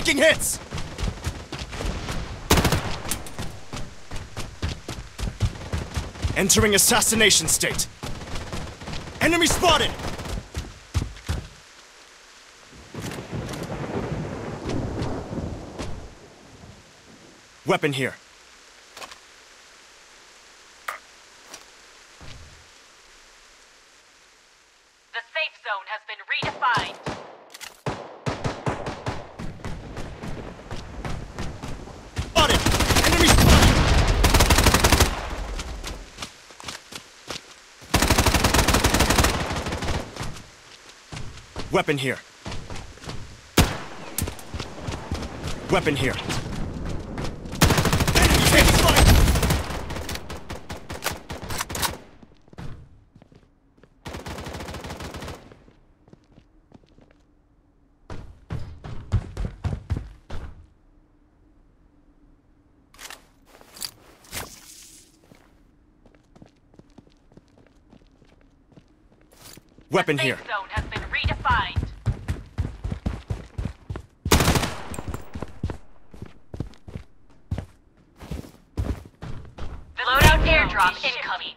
Taking hits! Entering assassination state. Enemy spotted! Weapon here. The safe zone has been redefined. Spotted! Enemy spotted! Weapon here. Weapon here. Weapon here. Zone redefined. The loadout airdrop incoming.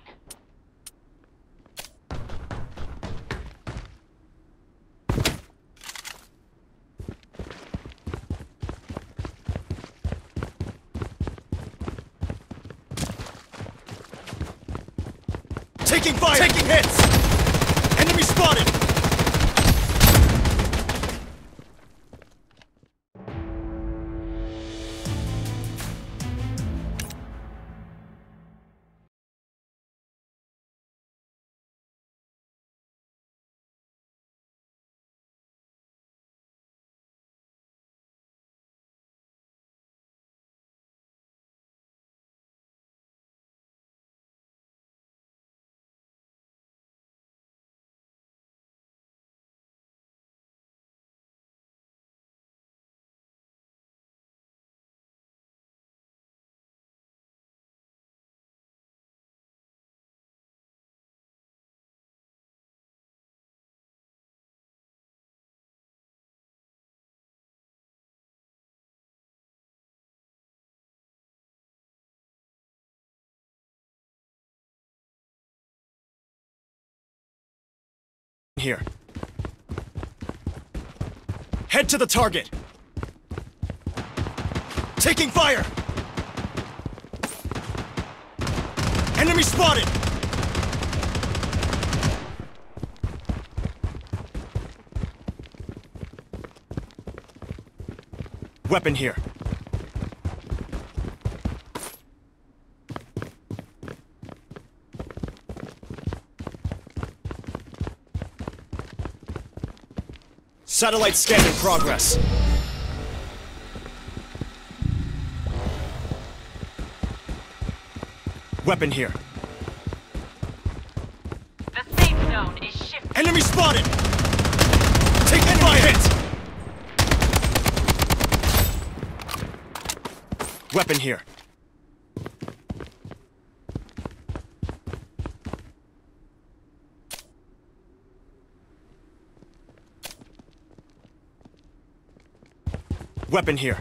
Taking fire! Taking hits! Enemy spotted! Here. Head to the target. Taking fire! Enemy spotted! Weapon here. Satellite scan in progress. Weapon here. The safe zone is shifting. Enemy spotted! Taking fire! Hit! Weapon here. Weapon here.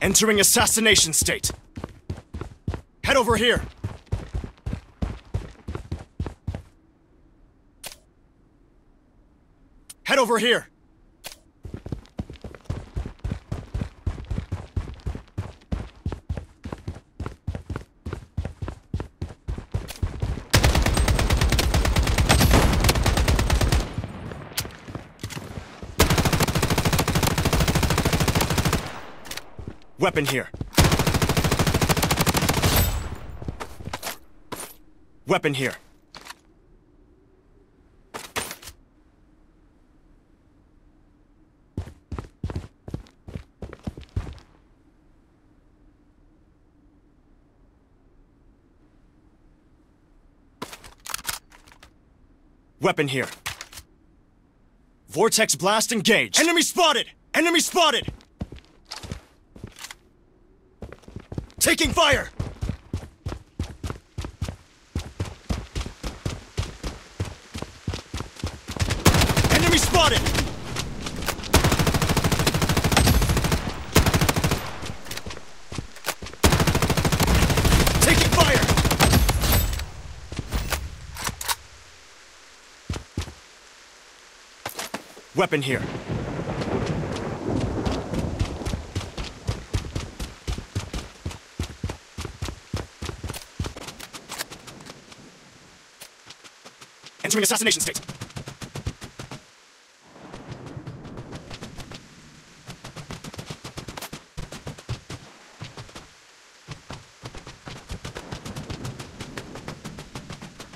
Entering assassination state. Head over here. Head over here. Weapon here. Weapon here. Weapon here. Vortex blast engaged. Enemy spotted! Enemy spotted! Taking fire! Enemy spotted! Taking fire! Weapon here. Entering assassination state.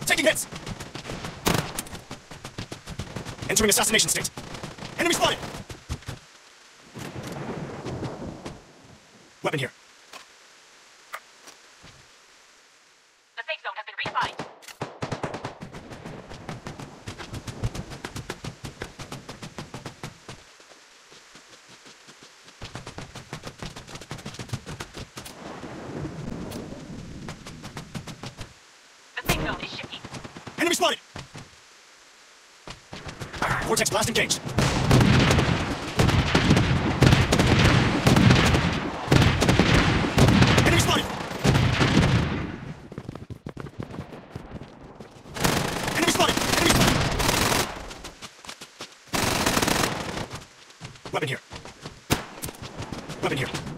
Taking hits. Entering assassination state. Enemy spotted. Weapon here. The safe zone has been redefined. The safe zone is shifting. Enemy spotted. Vortex blast engaged. Enemy. Enemy spotted. Enemy spotted. Weapon here. Weapon here.